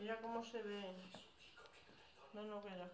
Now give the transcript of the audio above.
Mira cómo se ve. No, no, queda.